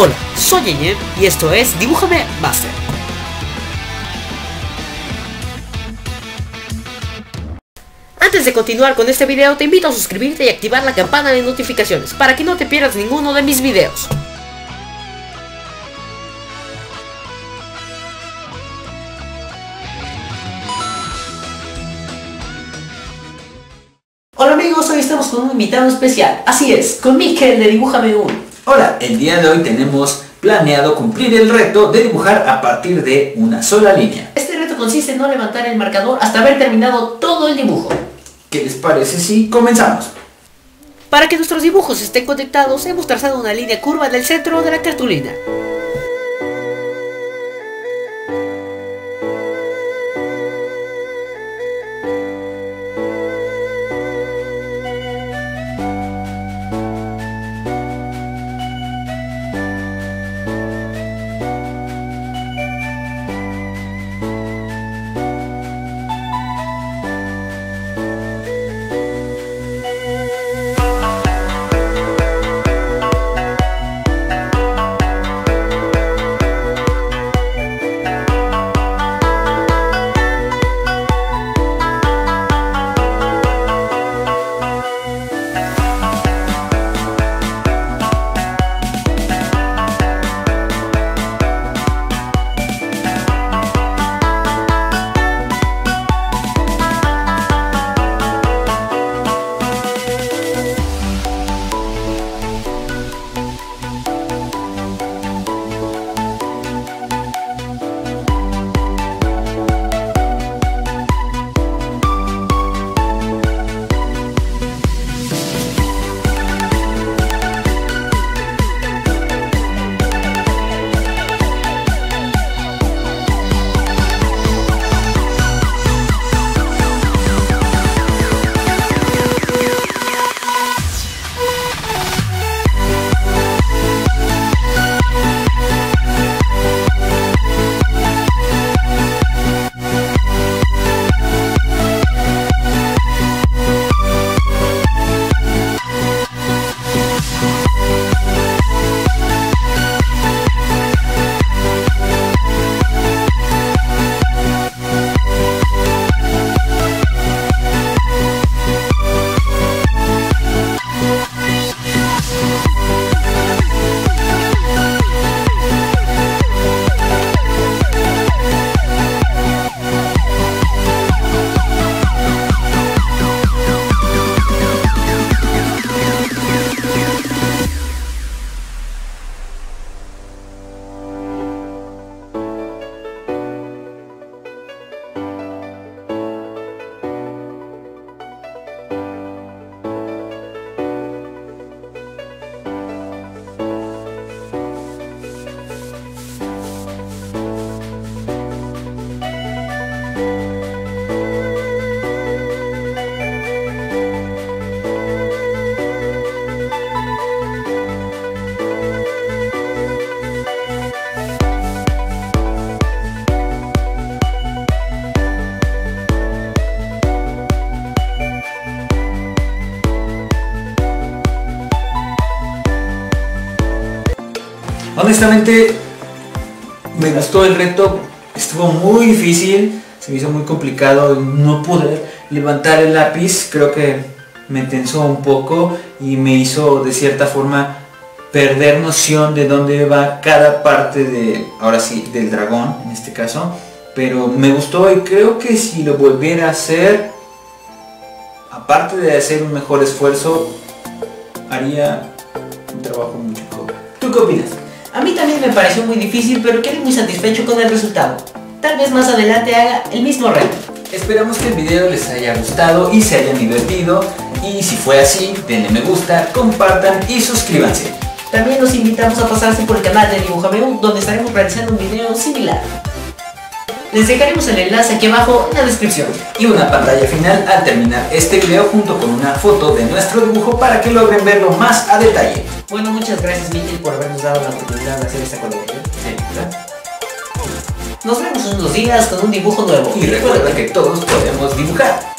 Hola, soy Yeyen y esto es Dibújame Master. Antes de continuar con este video te invito a suscribirte y activar la campana de notificaciones para que no te pierdas ninguno de mis videos. Hola amigos, hoy estamos con un invitado especial. Así es, con Mikel de Dibújame Un. Hola, el día de hoy tenemos planeado cumplir el reto de dibujar a partir de una sola línea. Este reto consiste en no levantar el marcador hasta haber terminado todo el dibujo. ¿Qué les parece si comenzamos? Para que nuestros dibujos estén conectados, hemos trazado una línea curva en el centro de la cartulina. Honestamente, me gustó el reto, estuvo muy difícil, se me hizo muy complicado no poder levantar el lápiz, creo que me tensó un poco y me hizo de cierta forma perder noción de dónde va cada parte de, ahora sí, del dragón en este caso, pero me gustó y creo que si lo volviera a hacer, aparte de hacer un mejor esfuerzo, haría un trabajo mucho mejor. ¿Tú qué opinas? A mí también me pareció muy difícil, pero quedé muy satisfecho con el resultado. Tal vez más adelante haga el mismo reto. Esperamos que el video les haya gustado y se hayan divertido. Y si fue así, denle me gusta, compartan y suscríbanse. También los invitamos a pasarse por el canal de Dibujame Un, donde estaremos realizando un video similar. Les dejaremos el enlace aquí abajo en la descripción. Y una pantalla final al terminar este video junto con una foto de nuestro dibujo para que logren verlo más a detalle. Bueno, muchas gracias Miguel por habernos dado la oportunidad de hacer esta colaboración. Nos vemos en unos días con un dibujo nuevo. Y recuerda que todos podemos dibujar.